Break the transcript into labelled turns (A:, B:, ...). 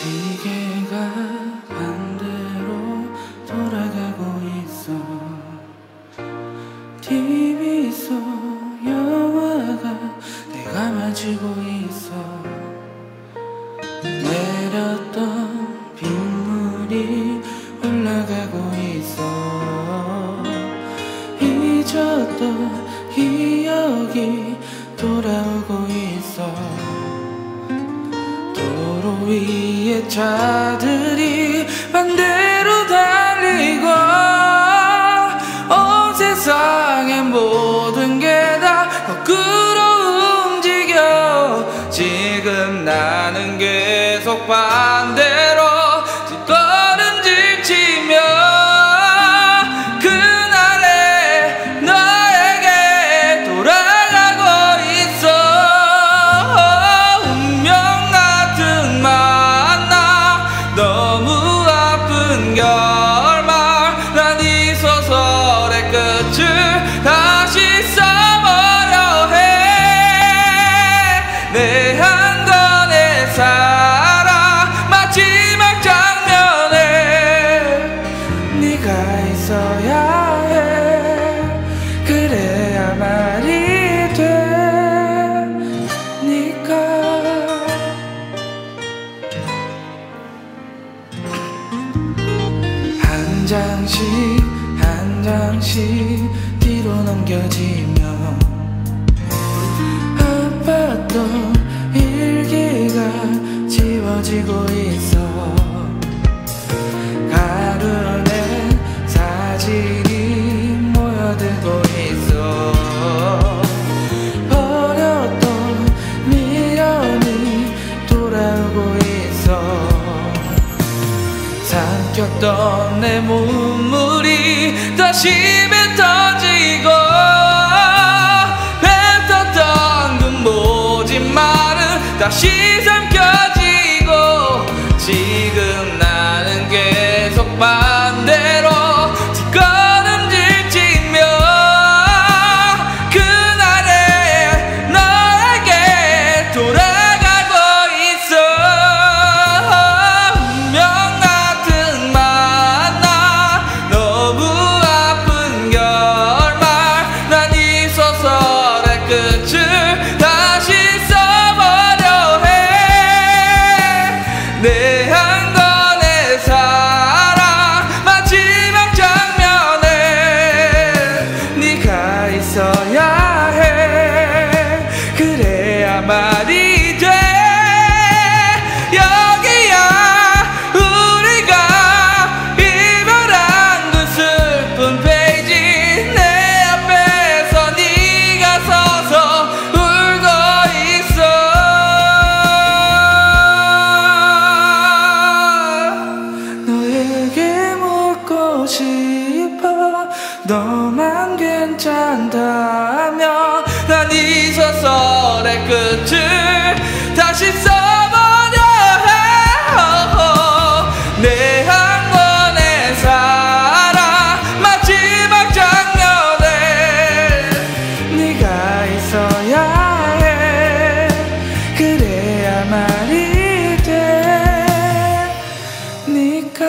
A: 시계가 반대로 돌아가고 있어. TV 속 영화가 내가 맞추고 있어. 내렸던 빗물이 올라가고 있어. 잊었던 기억이 돌아오고 있어. 위에 차들이 반대로 달리고 온 세상의 모든 게 다 거꾸로 움직여. 지금 나는 계속 반 장씩 한 장씩 뒤로 넘겨지며 아팠던 일기가 지워지고 있어 내 눈물이 다시 뱉어지고 뱉었던 그 모진 말은 다시 삼켜지고 지금 나는 계속 반 내한 권의 사랑 마지막 장면에 네가 있어야 싶어. 너만 괜찮다며 난 이 소설의 끝을 다시 써보려. 해 내 항원에 살아 마지막 장면에 네가 있어야 해. 그래야 말이 돼. 니가